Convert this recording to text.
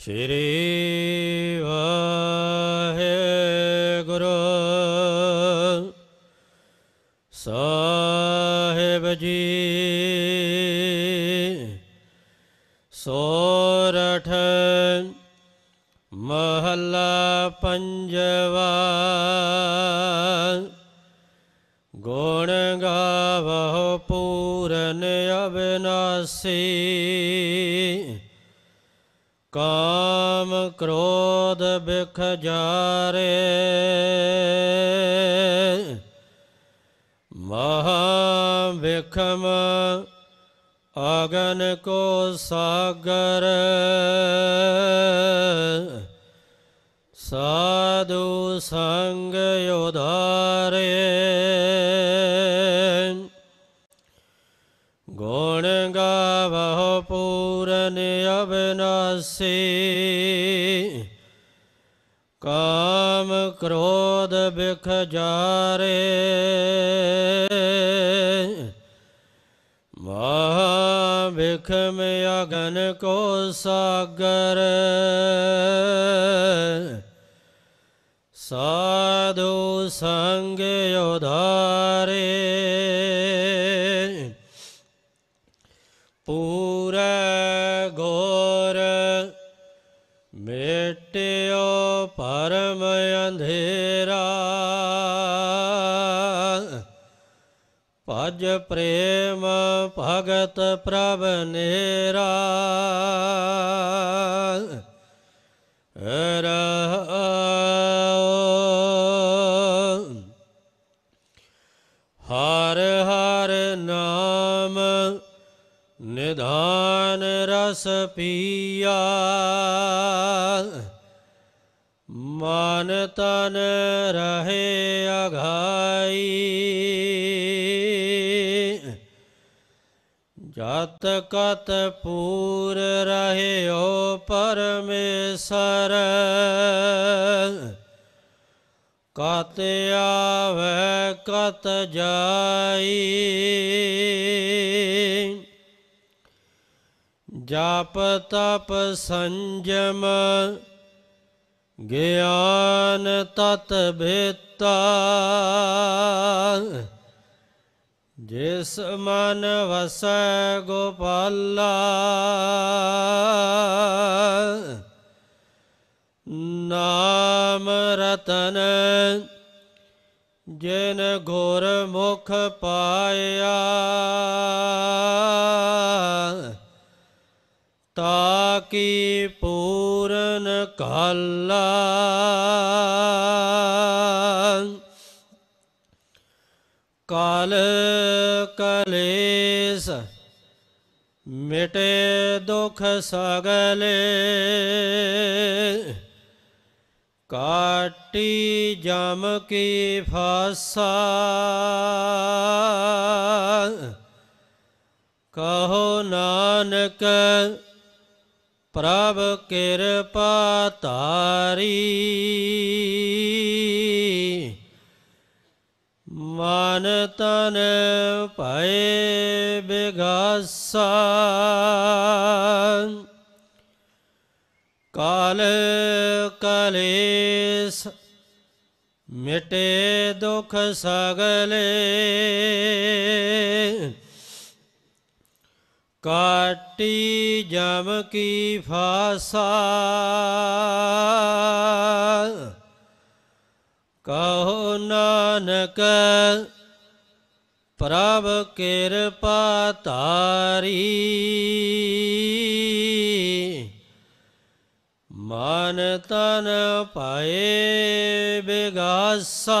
ਸ਼੍ਰੀ ਵਾਹਿਗੁਰੂ। ਸਾਹਿਬ ਜੀ ਸੋਰਠ ਮਹੱਲਾ ਪੰਜਵਾ ਗੁਣ ਗਾਵਹੁ ਪੂਰਨ ਅਬਿਨਾਸੀ ਕਾਮ ਕ੍ਰੋਧ ਬਿਖ ਜਾਰੇ। ਮਹਾ ਵਿਖਮ ਆਗਨ ਕੋ ਸਾਗਰ। ਸਾਧੂ ਸੰਗ ਉਧਾਰੇ। ਗਾਵਹੁ ਪੂਰਨ ਅਬਨਾਸੀ ਕਾਮ ਕ੍ਰੋਧ ਬਿਖ ਜਾਰੇ। ਮਹਾ ਵਿਖਮ ਅਗਨ ਕੋ ਸਾਗਰ। ਸਾਧੂ ਸੰਗ ਉਧਾਰੇ। ਮੇਟਿਓ ਪਰਮ ਅੰਧੇਰਾ। ਭਜ ਪ੍ਰੇਮ ਭਗਤ ਪ੍ਰਭ ਨੇਰਾ। ਰਹਾਉ। ਹਰ ਹਰ ਨਾਮ ਨਿਧਾਨ ਰਸ ਪੀਆ। ਮਨ ਤਨ ਰਹੇ ਅਘਾਈ ਜਤ ਕਤ ਪੂਰ ਰਹਿਓ ਪਰਮੇਸ਼ਰ। ਕਤ ਆਵੇ, ਕਤ ਜਾਈ। ਜਪ ਤਪ ਸੰਜਮ ਗਿਆਨ ਤਤ ਭੇਤਾ ਜਿਸ ਮਨ ਵਸੈ ਗੋਪਾਲਾ ਨਾਮ ਰਤਨ ਜਿਨ ਘੋਰ ਮੁਖ ਪਾ ਪੂਰਨ ਕਾਲਾ। ਕਾਲ ਕਲੇਸ ਮਿਟੇ ਦੁਖ ਸਗਲੇ। ਕਾਟੀ ਜਮ ਕੀ ਫਾਸਾ। ਕਹੋ ਨਾਨਕ ਪ੍ਰਭ ਕਿਰਪਾ ਤਾਰੀ ਮਨ ਤਨ ਭਏ ਬਿਗਾਸਾ। ਕਾਲ ਕਲੇਸ ਮਿਟੇ ਦੁਖ ਸਗਲੇ। ਕਾਟੀ ਜਮ ਕੀ ਫਾਸਾ ਕਹੋ ਨਾਨਕ ਪ੍ਰਭ ਕਿਰਪਾ ਤਾਰੀ ਮਨ ਤਨ ਪਾਏ ਬਿਗਾਸਾ